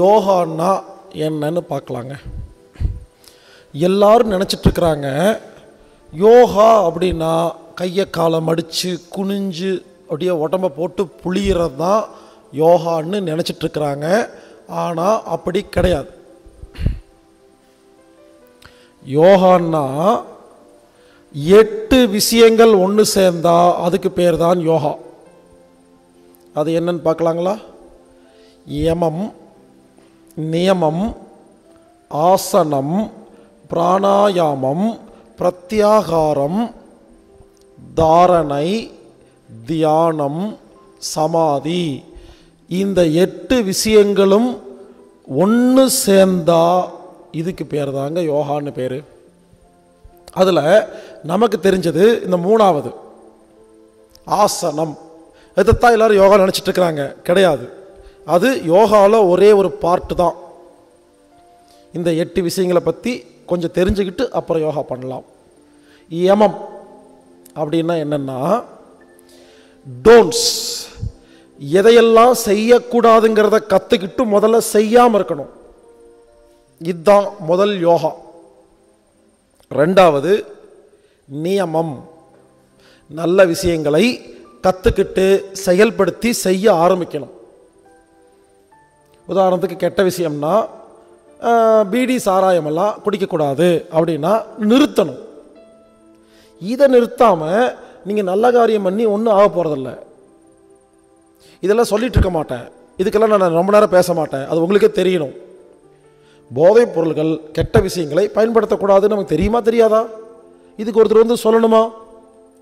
யோகான்னா என்னன்னு பார்க்கலாங்க. எல்லாரும் நினச்சிட்ருக்குறாங்க யோகா அப்படின்னா கையை காலை மடித்து குனிஞ்சு அப்படியே உடம்ப போட்டு புளியறது தான் யோகான்னு நினச்சிட்டு இருக்கிறாங்க ஆனால் அப்படி கிடையாது. யோகான்னா எட்டு விஷயங்கள் ஒன்று சேர்ந்தா அதுக்கு பேர் தான் யோகா. அது என்னன்னு பார்க்கலாங்களா? யமம் நியமம் ஆசனம் பிராணாயாமம் பிரத்யாகாரம் தாரணை தியானம் சமாதி. இந்த எட்டு விஷயங்களும் ஒன்று சேர்ந்தா இதுக்கு பேர் தாங்க யோகான்னு பேர். அதில் நமக்கு தெரிஞ்சது இந்த மூணாவது. ஆசனம். இதைத்தான் எல்லோரும் யோகா நினச்சிட்டு இருக்கிறாங்க. கிடையாது. அது யோகாவில் ஒரே ஒரு பார்ட்டு தான். இந்த எட்டு விஷயங்களை பற்றி கொஞ்சம் தெரிஞ்சுக்கிட்டு அப்புறம் யோகா பண்ணலாம். யமம் அப்படின்னா என்னென்னா டோன்ஸ் எதையெல்லாம் செய்யக்கூடாதுங்கிறத கற்றுக்கிட்டு முதல்ல செய்யாமல் இருக்கணும். இதுதான் முதல் யோகா. ரெண்டாவது நியமம். நல்ல விஷயங்களை கற்றுக்கிட்டு செயல்படுத்தி செய்ய ஆரம்பிக்கணும். உதாரணத்துக்கு கெட்ட விஷயம்னா ஆஹ், பீடி சாராயமெல்லாம் குடிக்கக்கூடாது அப்படின்னா நிறுத்தணும். இதை நிறுத்தாமல் நீங்கள் நல்ல காரியம் பண்ணி ஒன்றும் ஆக போகிறதில்ல இதெல்லாம் சொல்லிகிட்டு இருக்க மாட்டேன். இதுக்கெல்லாம் நான் ரொம்ப நேரம் பேச மாட்டேன். அது உங்களுக்கே தெரியணும். போதைப் பொருள்கள் கெட்ட விஷயங்களை பயன்படுத்தக்கூடாதுன்னு நமக்கு தெரியுமா தெரியாதா? இதுக்கு ஒருத்தர் வந்து சொல்லணுமா?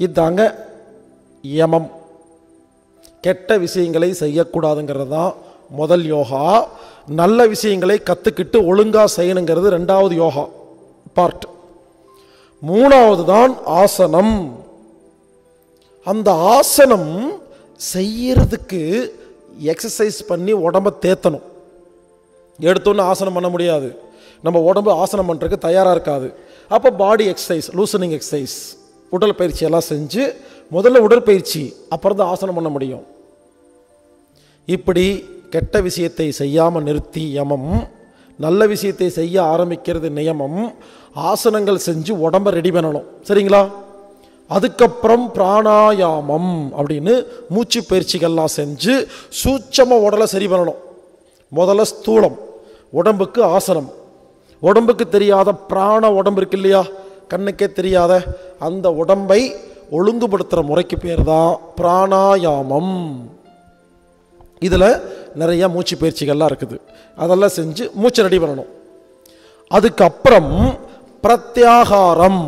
இதாங்க யமம். கெட்ட விஷயங்களை செய்யக்கூடாதுங்கிறது தான் முதல் யோகா நல்ல விஷயங்களை கற்றுக்கிட்டு ஒழுங்காக செய்யணுங்கிறது ரெண்டாவது யோகா பார்ட் மூணாவது தான் ஆசனம். அந்த ஆசனம் செய்யறதுக்கு எக்ஸசைஸ் பண்ணி உடம்ப தேத்தணும். எடுத்தோன்னு ஆசனம் பண்ண முடியாது. நம்ம உடம்பு ஆசனம் பண்ணுறதுக்கு தயாராக இருக்காது. அப்போ பாடி எக்ஸசைஸ் லூசனிங் எக்ஸசைஸ் உடல் பயிற்சி எல்லாம் செஞ்சு முதல்ல உடற்பயிற்சி அப்புறம் தான் ஆசனம் பண்ண முடியும். இப்படி கெட்ட விஷயத்தை செய்யாமல் நிறுத்தி யமம் நல்ல விஷயத்தை செய்ய ஆரம்பிக்கிறது நியமம் ஆசனங்கள் செஞ்சு உடம்ப ரெடி பண்ணணும். சரிங்களா? அதுக்கப்புறம் பிராணாயாமம் அப்படின்னு மூச்சு பயிற்சிகள்லாம் செஞ்சு சூட்சமாக உடலை சரி பண்ணணும். முதல்ல ஸ்தூலம் உடம்புக்கு ஆசனம். உடம்புக்கு தெரியாத பிராண உடம்பு இருக்கு இல்லையா? கண்ணுக்கே தெரியாத அந்த உடம்பை ஒழுங்குபடுத்துகிற முறைக்கு பேர் தான் பிராணாயாமம். இதில் நிறையா மூச்சு பயிற்சிகள்லாம் இருக்குது. அதெல்லாம் செஞ்சு மூச்சு ரெடி பண்ணணும். அதுக்கப்புறம் பிரத்யாகாரம்.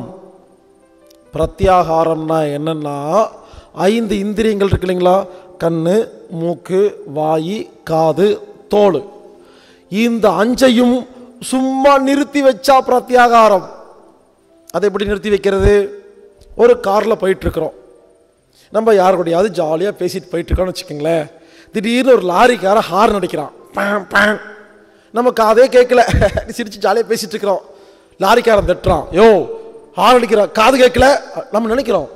பிரத்யாகாரம்னா என்னென்னா ஐந்து இந்திரியங்கள் இருக்கு இல்லைங்களா? கண் மூக்கு வாய் காது தோல். இந்த அஞ்சையும் சும்மா நிறுத்தி வச்சா பிரத்யாகாரம். அதை எப்படி நிறுத்தி வைக்கிறது? ஒரு காரில் போயிட்டுருக்குறோம் நம்ம யார் கூடயாவது ஜாலியாக பேசிட்டு போயிட்டுருக்கோன்னு வச்சுக்கோங்களேன். திடீர்னு ஒரு லாரிக்கார ஹார்ன் அடிக்கிறான். பேன் பேன் நமக்கு அதே கேட்கல சிரிச்சு ஜாலியாக பேசிட்டு இருக்கிறோம். லாரிக்காரன் தட்டுறான் யோ ஹார்ன் அடிக்கிறான் காது கேட்கல நம்ம நினைக்கிறோம்.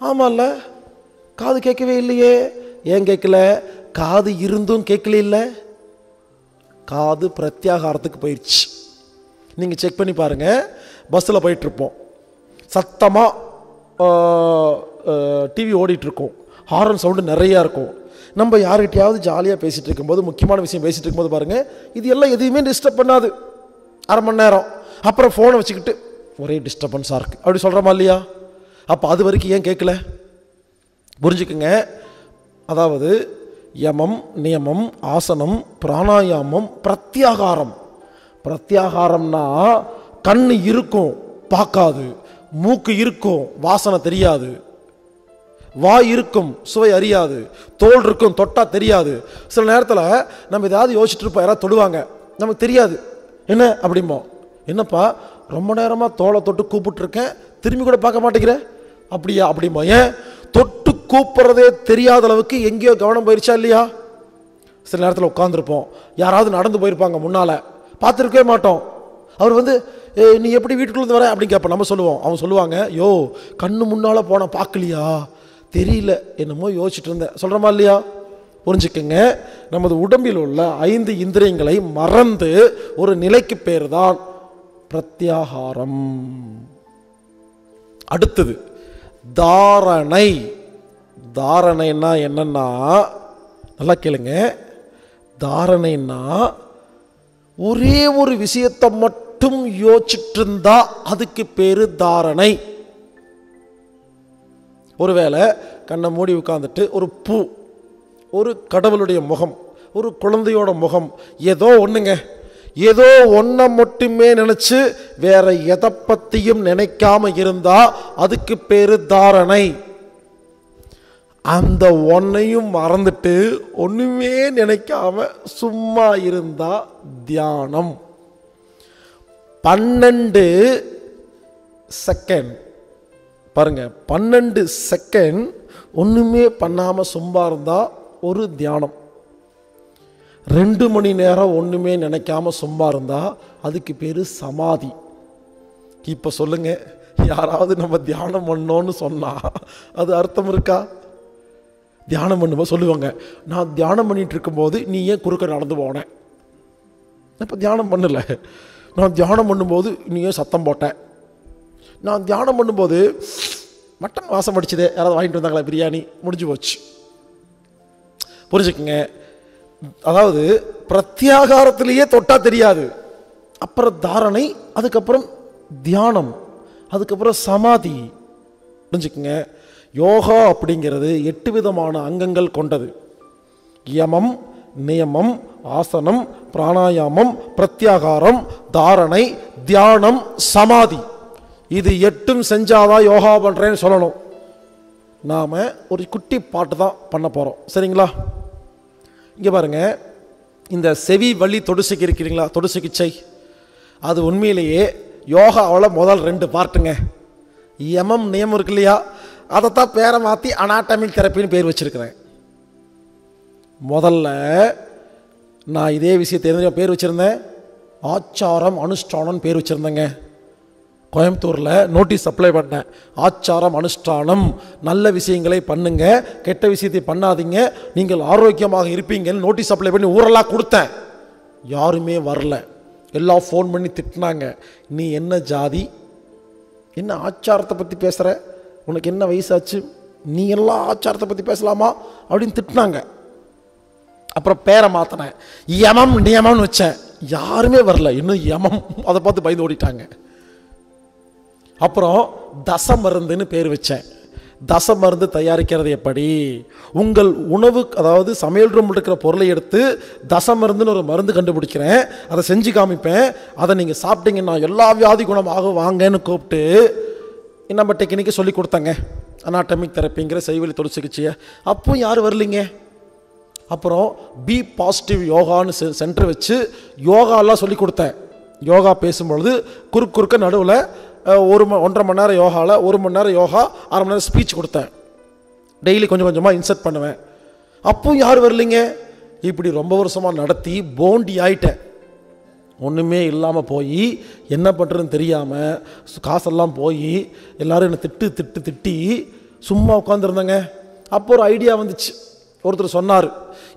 ஆமாம்ல காது கேட்கவே இல்லையே. ஏன் கேட்கல காது இருந்தும் கேட்கல இல்லை. காது பிரத்யாகாரத்துக்கு போயிடுச்சு நீங்கள் செக் பண்ணி பாருங்கள் பஸ்ஸில் போயிட்டுருப்போம். சத்தமாக டிவி ஓடிட்டுருக்கோம். ஹாரன் சவுண்டு நிறையா இருக்கும். நம்ம யார்கிட்டயாவது ஜாலியாக பேசிகிட்டு இருக்கும்போது முக்கியமான விஷயம் பேசிகிட்டு இருக்கும்போது பாருங்கள் இது எல்லாம் எதையுமே டிஸ்டர்ப் பண்ணாது. அரை மணி நேரம். அப்புறம் ஃபோனை வச்சுக்கிட்டு ஒரே டிஸ்டர்பன்ஸாக இருக்குது அப்படி சொல்கிறோமா இல்லையா? அப்போ அது வரைக்கும் ஏன் கேட்கல? புரிஞ்சுக்குங்க. அதாவது யமம் நியமம் ஆசனம் பிராணாயாமம் பிரத்யாகாரம். பிரத்யாகாரம்னா கண் இருக்கும் பார்க்காது. மூக்கு இருக்கும் வாசனை தெரியாது. வாய் இருக்கும் சுவை அறியாது தோல் இருக்கும் தொட்டா தெரியாது. சில நேரத்தில் நம்ம ஏதாவது யோசிச்சுட்டு இருப்போம் யாராவது தொடுவாங்க. நமக்கு தெரியாது. என்ன அப்படிம்போம் என்னப்பா ரொம்ப நேரமாக தோலை தொட்டு கூப்பிட்டுருக்கேன் திரும்பி கூட பார்க்க மாட்டேங்கிறேன் அப்படியா அப்படிம்போ. ஏன்? தொட்டு கூப்பிட்றதே தெரியாத அளவுக்கு எங்கேயோ கவனம் போயிருச்சா இல்லையா? சில நேரத்தில் உட்காந்துருப்போம் யாராவது நடந்து போயிருப்பாங்க முன்னால். பார்த்துருக்கவே மாட்டோம். அவர் வந்து "ஏய், நீ எப்படி வீட்டுக்குள்ளேருந்து வர? அப்படின்னு கேட்போம். நம்ம சொல்லுவோம். அவன் சொல்லுவாங்க யோ கண்ணு முன்னால் போன பார்க்கலையா? தெரியல என்னமோ யோசிச்சுட்டு இருந்தேன். சொல்கிறோமா இல்லையா புரிஞ்சுக்கங்க. நமது உடம்பில் உள்ள ஐந்து இந்திரியங்களை மறந்து ஒரு நிலைக்கு பேர் தான் பிரத்யாகாரம். அடுத்தது தாரணை. தாரணைன்னா என்னன்னா நல்லா கேளுங்க. தாரணைன்னா ஒரே ஒரு விஷயத்தை மட்டும் யோசிச்சுட்டு இருந்தா அதுக்கு பேரு தாரணை. ஒருவேளை கண்ணை மூடி உட்காந்துட்டு ஒரு பூ ஒரு கடவுளுடைய முகம் ஒரு குழந்தையோட முகம் ஏதோ ஒன்றுங்க ஏதோ ஒன்றை மட்டுமே நினச்சி வேற எதை பற்றியும் நினைக்காம இருந்தால் அதுக்கு பேர் தாரணை. அந்த ஒன்னையும் மறந்துட்டு ஒன்றுமே நினைக்காம சும்மா இருந்தால் தியானம். பன்னெண்டு செகண்ட் பாருங்க பன்னெண்டு செகண்ட் ஒன்றுமே பண்ணாமல் சும்மா இருந்தால் ஒரு தியானம். ரெண்டு மணி நேரம் ஒன்றுமே நினைக்காம சும்மா இருந்தால் அதுக்கு பேர் சமாதி. இப்போ சொல்லுங்க யாராவது நம்ம தியானம் பண்ணோன்னு சொன்னால் அது அர்த்தம் இருக்கா? தியானம் பண்ணும்போது சொல்லுவாங்க நான் தியானம் பண்ணிட்டு இருக்கும்போது நீ ஏன் குறுக்க நடந்து போனேன் இப்போ தியானம் பண்ணலை. நான் தியானம் பண்ணும்போது நீ ஏன் சத்தம் போட்டேன் நான் தியானம் பண்ணும்போது மட்டன் வாசம் அடிச்சதே யாராவது வாங்கிட்டு வந்தாங்களா? பிரியாணி. முடிஞ்சு போச்சு. புரிஞ்சுக்குங்க. அதாவது பிரத்யாகாரத்திலேயே தொட்டா தெரியாது. அப்புறம் தாரணை அதுக்கப்புறம் தியானம் அதுக்கப்புறம் சமாதி. புரிஞ்சுக்குங்க. யோகா அப்படிங்கிறது எட்டு விதமான அங்கங்கள் கொண்டது. யமம் நியமம் ஆசனம் பிராணாயாமம் பிரத்யாகாரம் தாரணை தியானம் சமாதி. இது எட்டும் செஞ்சாதான் யோகா பண்ணுறேன்னு சொல்லணும். நாம் ஒரு குட்டி பாட்டு தான் பண்ண போகிறோம் சரிங்களா? இங்கே பாருங்க. இந்த செவி வழி தொடுசுக்கு இருக்கிறீங்களா? தொடு சிகிச்சை அது உண்மையிலேயே யோகாவில் முதல் ரெண்டு பார்ட்டுங்க யமம் நியமம் இருக்கு இல்லையா? அதைத்தான் பேரை மாற்றி அனாட்டமிக் தெரப்பின்னு பேர் வச்சிருக்கிறேன். முதல்ல நான் இதே விஷயத்தை பேர் வச்சுருந்தேன். ஆச்சாரம் அனுஷ்டானம்னு பேர் வச்சுருந்தேங்க. கோயம்புத்தூரில் நோட்டீஸ் அப்ளை பண்ணேன். ஆச்சாரம் அனுஷ்டானம் நல்ல விஷயங்களை பண்ணுங்க. கெட்ட விஷயத்தை பண்ணாதீங்க. நீங்கள் ஆரோக்கியமாக இருப்பீங்கன்னு நோட்டீஸ் அப்ளை பண்ணி ஊரெல்லாம் கொடுத்தேன். யாருமே வரல. எல்லாம் ஃபோன் பண்ணி திட்டினாங்க. நீ என்ன ஜாதி? என்ன ஆச்சாரத்தை பற்றி பேசுகிற உனக்கு என்ன வயசாச்சு? நீ எல்லாம் ஆச்சாரத்தை பற்றி பேசலாமா? அப்படின்னு திட்டினாங்க. அப்புறம் பேரை மாற்றினேன் யமம் நியமம்னு வச்சேன். யாருமே வரல. இன்னும் யமம் அதை பார்த்து பயந்து ஓடிட்டாங்க. அப்புறம் தச மருந்துன்னு பேர் வச்சேன். தசமருந்து தயாரிக்கிறது எப்படி? உங்கள் உணவு அதாவது சமையல் ரூம் இருக்கிற பொருளை எடுத்து தச மருந்துன்னு ஒரு மருந்து கண்டுபிடிக்கிறேன். அதை செஞ்சு காமிப்பேன். அதை நீங்கள் சாப்பிட்டீங்கன்னா எல்லா வியாதி குணமாக வாங்கன்னு கூப்பிட்டு நம்ம டெக்னிக்கை சொல்லி கொடுத்தாங்க. அனாட்டமிக் தெரப்பிங்கிற செய்வழி தொழில் சிகிச்சையை. அப்போ யாரும் வரலிங்க? அப்புறம் பி பாசிட்டிவ் யோகான்னு செ- சென்டர் வச்சு யோகாலாம் சொல்லி கொடுத்தேன். யோகா பேசும்பொழுது குறுக்கு குறுக்க நடுவில் ஒரு ம ஒன்றரை மணி நேரம் யோகாவில் ஒரு மணி நேரம் யோகா அரை மணி நேரம் ஸ்பீச் கொடுத்தேன். டெய்லி கொஞ்சம் கொஞ்சமாக இன்சர்ட் பண்ணுவேன். அப்பவும் யார் வரலைங்க? இப்படி ரொம்ப வருஷமாக நடத்தி போண்டி ஆயிட்டேன். ஒன்றுமே இல்லாமல் போய் என்ன பண்ணுறதுன்னு தெரியாமல் காசெல்லாம் போய் எல்லாரும் என்னை திட்டு திட்டு திட்டி சும்மா உட்காந்துருந்தேங்க அப்போ ஒரு ஐடியா வந்துச்சு. ஒருத்தர் சொன்னார்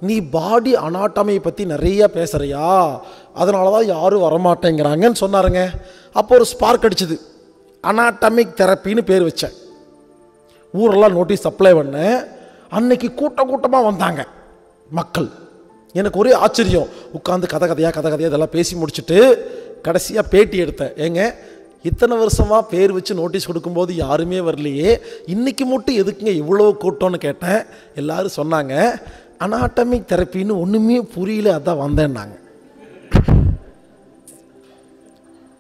நீ பாடி அனாட்டமியை பற்றி நிறையா பேசுகிறியா அதனால தான் யாரும் வரமாட்டேங்கிறாங்கன்னு சொன்னாருங்க. அப்போ ஒரு ஸ்பார்க் அடிச்சுது. அனாட்டமிக் தெரப்பின்னு பேர் வச்சேன். ஊரெல்லாம் நோட்டீஸ் அப்ளை பண்ணேன். அன்னைக்கு கூட்டம் கூட்டமாக வந்தாங்க மக்கள். எனக்கு ஒரே ஆச்சரியம். உட்காந்து கதை கதையாக கதை கதையாக இதெல்லாம் பேசி முடிச்சுட்டு கடைசியாக பேட்டி எடுத்தேன். ஏங்க இத்தனை வருஷமாக பேர் வச்சு நோட்டீஸ் கொடுக்கும்போது யாருமே வரலையே. இன்றைக்கி மட்டும் எதுக்குங்க இவ்வளோ கூட்டம்னு கேட்டேன். எல்லாரும் சொன்னாங்க அனாட்டமிக் தெரப்பின்னு ஒன்றுமே புரியல அதான் வந்தேன்னாங்க.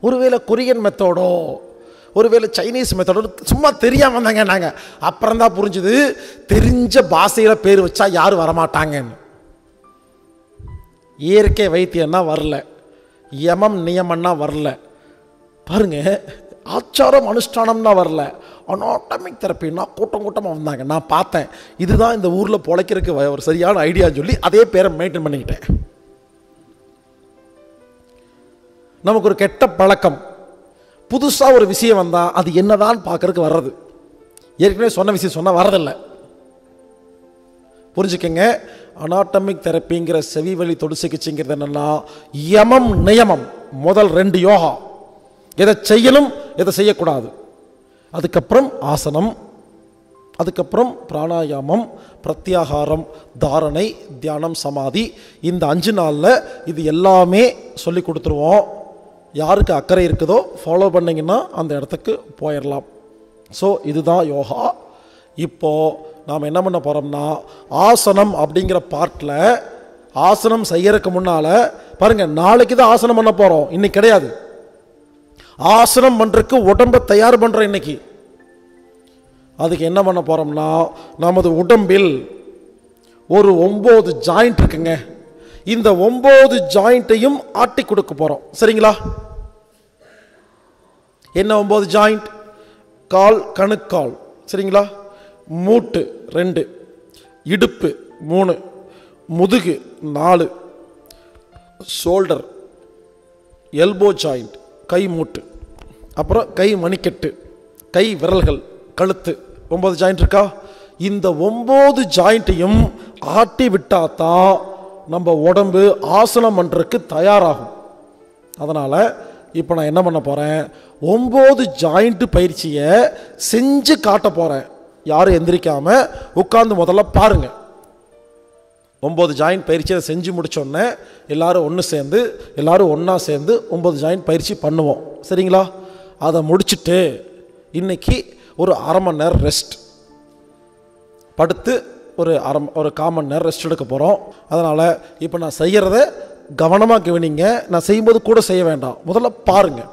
ஒருவேளை கொரியன் மெத்தோடோ ஒருவேளை சைனீஸ் மெத்தடோ சும்மா தெரியாமல் வந்தாங்க நாங்கள் அப்புறம் தான் புரிஞ்சுது தெரிஞ்ச பாஷையில் பேர் வச்சா யாரும் வரமாட்டாங்கன்னு. இயற்கை வைத்தியம்னா வரல. யமம் நியமன்னா வரல. பாருங்க ஆச்சாரம் அனுஷ்டானம்னா வரல. அனாட்டமிக் தெரப்பின்னா கூட்டம் கூட்டமாக வந்தாங்க. நான் பார்த்தேன். இதுதான் இந்த ஊரில் பொழைக்கிறதுக்கு ஒரு சரியான ஐடியான்னு சொல்லி அதே பேரை மெயின்டைன் பண்ணிக்கிட்டேன். நமக்கு ஒரு கெட்ட பழக்கம். புதுசாக ஒரு விஷயம் வந்தால் அது என்னதான் பார்க்கறதுக்கு வர்றது? ஏற்கனவே சொன்ன விஷயம் சொன்னால் வரதில்லை புரிஞ்சுக்கங்க. அனாட்டமிக் தெரப்பிங்கிற செவி வழி தொடு சிகிச்சைங்கிறது என்னன்னா யமம் நியமம். முதல் ரெண்டு யோகா. எதை செய்யணும் எதை செய்யக்கூடாது. அதுக்கப்புறம் ஆசனம். அதுக்கப்புறம் பிராணாயாமம் பிரத்யாகாரம் தாரணை தியானம் சமாதி. இந்த அஞ்சு நாளில் இது எல்லாமே சொல்லி கொடுத்துருவோம். யாருக்கு அக்கறை இருக்குதோ ஃபாலோ பண்ணிங்கன்னா அந்த இடத்துக்கு போயிடலாம் ஸோ இதுதான் யோகா. இப்போது நாம் என்ன பண்ண போகிறோம்னா ஆசனம் அப்படிங்கிற பார்ட்டில் ஆசனம் செய்யறதுக்கு முன்னால் பாருங்கள் நாளைக்கு தான் ஆசனம் பண்ண போகிறோம் இன்னைக்கு கிடையாது. ஆசனம் பண்ணுறதுக்கு உடம்பை தயார் பண்ணுறோம் இன்னைக்கு. அதுக்கு என்ன பண்ண போகிறோம்னா நமது உடம்பில் ஒரு ஒம்பது ஜாயிண்ட் இருக்குங்க. இந்த ஒம்பது ஜாயிண்ட்டையும் ஆட்டி கொடுக்க போகிறோம் சரிங்களா? என்ன ஒம்பது ஜாயிண்ட்? கால் கணுக்கால். சரிங்களா? மூட்டு ரெண்டு. இடுப்பு மூணு. முதுகு நாலு. ஷோல்டர் எல்போ ஜாயிண்ட் கை மூட்டு. அப்புறம் கை மணிக்கட்டு கை விரல்கள் கழுத்து. ஒம்பது ஜாயிண்ட் இருக்கா? இந்த ஒம்பது ஜாயிண்ட்டையும் ஆட்டி விட்டாதான் நம்ம உடம்பு ஆசனம் பண்ணுறதுக்கு தயாராகும். அதனால் இப்போ நான் என்ன பண்ண போகிறேன் ஒம்பது ஜாயிண்ட்டு பயிற்சியை செஞ்சு காட்ட போகிறேன் யாரும் எந்திரிக்காமல் உட்காந்து முதல்ல பாருங்கள் ஒம்பது ஜாயிண்ட் பயிற்சியை செஞ்சு முடித்தோடனே எல்லாரும் ஒன்று சேர்ந்து எல்லோரும் ஒன்றா சேர்ந்து ஒம்பது ஜாயிண்ட் பயிற்சி பண்ணுவோம். சரிங்களா? அதை முடிச்சுட்டு இன்னைக்கு ஒரு அரை மணி நேரம் ரெஸ்ட் படுத்து ஒரு அரை ஒரு காமன் நேரம் ரெஸ்ட் எடுக்க போகிறோம் அதனால் இப்போ நான் செய்கிறத கவனமாக கவனிங்க. நான் செய்யும்போது கூட செய்ய வேண்டாம். முதல்ல பாருங்கள்